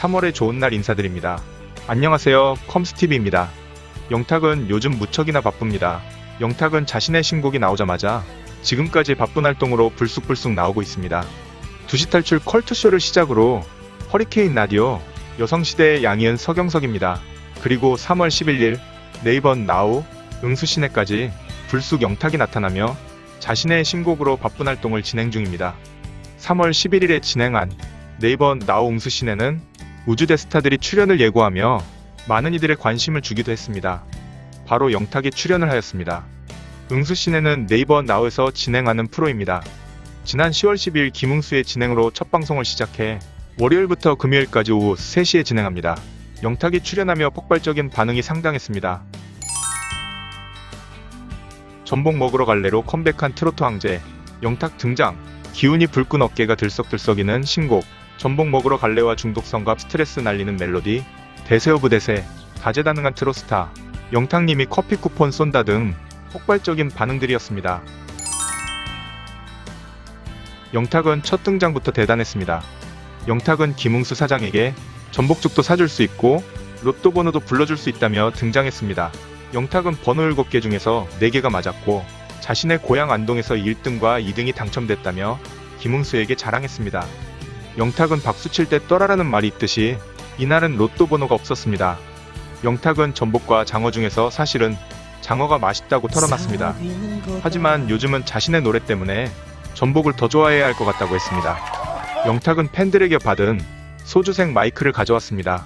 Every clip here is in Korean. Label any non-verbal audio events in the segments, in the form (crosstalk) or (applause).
3월의 좋은 날 인사드립니다. 안녕하세요. 컴스티비입니다. 영탁은 요즘 무척이나 바쁩니다. 영탁은 자신의 신곡이 나오자마자 지금까지 바쁜 활동으로 불쑥불쑥 나오고 있습니다. 2시 탈출 컬투쇼를 시작으로 허리케인 라디오, 여성시대의 양이은 서경석입니다. 그리고 3월 11일 네이버 나우, 응수시내까지 불쑥 영탁이 나타나며 자신의 신곡으로 바쁜 활동을 진행 중입니다. 3월 11일에 진행한 네이버 나우 응수시내는 우주대 스타들이 출연을 예고하며 많은 이들의 관심을 주기도 했습니다. 바로 영탁이 출연을 하였습니다. 응수시내는 네이버 나우에서 진행하는 프로입니다. 지난 10월 10일 김웅수의 진행으로 첫 방송을 시작해 월요일부터 금요일까지 오후 3시에 진행합니다. 영탁이 출연하며 폭발적인 반응이 상당했습니다. 전복 먹으러 갈래로 컴백한 트로트 황제 영탁 등장 기운이 불끈 어깨가 들썩들썩이는 신곡 전복 먹으러 갈래와 중독성과 스트레스 날리는 멜로디 대세 of 대세 다재다능한 트롯스타 영탁님이 커피 쿠폰 쏜다 등 폭발적인 반응들이었습니다. 영탁은 첫 등장부터 대단했습니다. 영탁은 김응수 사장에게 전복죽도 사줄 수 있고 로또 번호도 불러줄 수 있다며 등장했습니다. 영탁은 번호 7개 중에서 4개가 맞았고 자신의 고향 안동에서 1등과 2등이 당첨됐다며 김웅수에게 자랑했습니다. 영탁은 박수칠 때 떠라라는 말이 있듯이 이날은 로또 번호가 없었습니다. 영탁은 전복과 장어 중에서 사실은 장어가 맛있다고 털어놨습니다. 하지만 요즘은 자신의 노래 때문에 전복을 더 좋아해야 할 것 같다고 했습니다. 영탁은 팬들에게 받은 소주색 마이크를 가져왔습니다.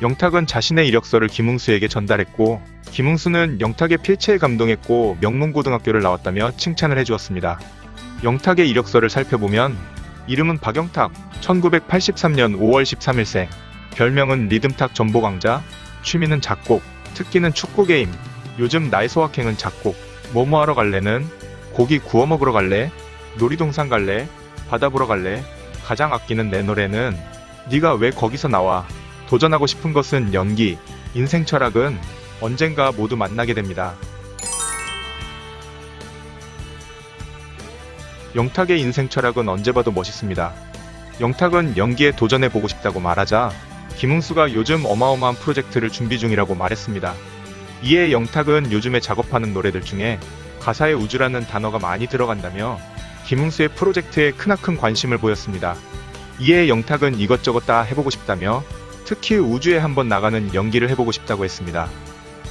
영탁은 자신의 이력서를 김웅수에게 전달했고 김웅수는 영탁의 필체에 감동했고 명문고등학교를 나왔다며 칭찬을 해주었습니다. 영탁의 이력서를 살펴보면 이름은 박영탁, 1983년 5월 13일생, 별명은 리듬탁 전보강자, 취미는 작곡, 특기는 축구 게임, 요즘 나의 소확행은 작곡, 뭐뭐 하러 갈래는? 고기 구워 먹으러 갈래, 놀이동산 갈래, 바다 보러 갈래, 가장 아끼는 내 노래는 네가 왜 거기서 나와, 도전하고 싶은 것은 연기, 인생 철학은 언젠가 모두 만나게 됩니다. 영탁의 인생 철학은 언제 봐도 멋있습니다. 영탁은 연기에 도전해보고 싶다고 말하자 김웅수가 요즘 어마어마한 프로젝트를 준비 중이라고 말했습니다. 이에 영탁은 요즘에 작업하는 노래들 중에 가사에 우주라는 단어가 많이 들어간다며 김웅수의 프로젝트에 크나큰 관심을 보였습니다. 이에 영탁은 이것저것 다 해보고 싶다며 특히 우주에 한번 나가는 연기를 해보고 싶다고 했습니다.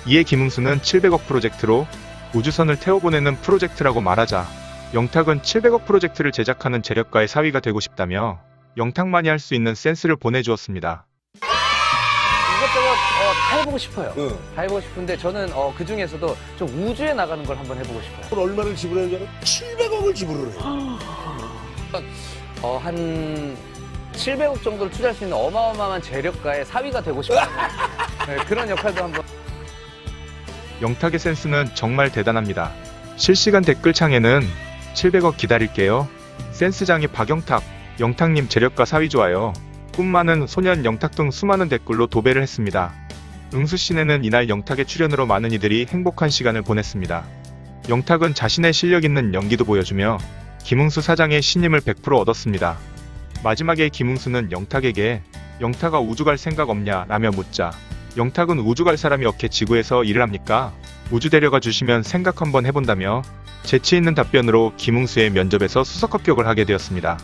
이에 김웅수는 700억 프로젝트로 우주선을 태워보내는 프로젝트라고 말하자 영탁은 700억 프로젝트를 제작하는 재력가의 사위가 되고 싶다며 영탁만이 할 수 있는 센스를 보내주었습니다. 이것저것 어, 다 해보고 싶어요. 응. 다 해보고 싶은데 저는 어, 그 중에서도 좀 우주에 나가는 걸 한번 해보고 싶어요. 그걸 얼마를 지불해야 되나? 700억을 지불을 해요. 어, 한 700억 정도를 투자할 수 있는 어마어마한 재력가의 사위가 되고 싶어요. (laughs) 네, 그런 역할도 한번. 영탁의 센스는 정말 대단합니다. 실시간 댓글창에는 700억 기다릴게요. 센스장이 박영탁, 영탁님 재력가 사위 좋아요. 꿈 많은 소년 영탁 등 수많은 댓글로 도배를 했습니다. 응수씬에는 이날 영탁의 출연으로 많은 이들이 행복한 시간을 보냈습니다. 영탁은 자신의 실력 있는 연기도 보여주며 김웅수 사장의 신임을 100% 얻었습니다. 마지막에 김웅수는 영탁에게 영탁아 우주 갈 생각 없냐 라며 묻자 영탁은 우주 갈 사람이 어떻게 지구에서 일을 합니까? 우주 데려가 주시면 생각 한번 해본다며 재치 있는 답변으로 김웅수의 면접에서 수석 합격을 하게 되었습니다.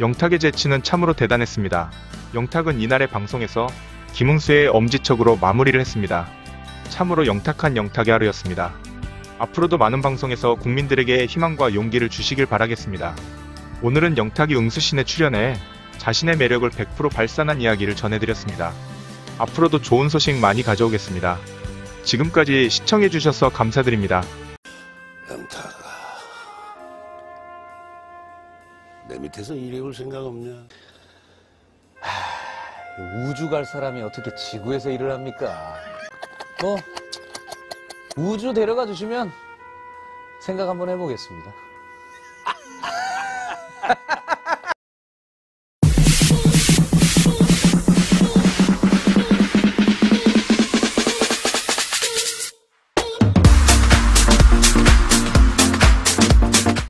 영탁의 재치는 참으로 대단했습니다. 영탁은 이날의 방송에서 김웅수의 엄지척으로 마무리를 했습니다. 참으로 영탁한 영탁의 하루였습니다. 앞으로도 많은 방송에서 국민들에게 희망과 용기를 주시길 바라겠습니다. 오늘은 영탁이 응수신에 출연해 자신의 매력을 100% 발산한 이야기를 전해드렸습니다. 앞으로도 좋은 소식 많이 가져오겠습니다. 지금까지 시청해주셔서 감사드립니다. 밑에서 일해볼 생각 없냐? 우주 갈 사람이 어떻게 지구에서 일을 합니까? 뭐, 우주 데려가 주시면 생각 한번 해보겠습니다. (laughs)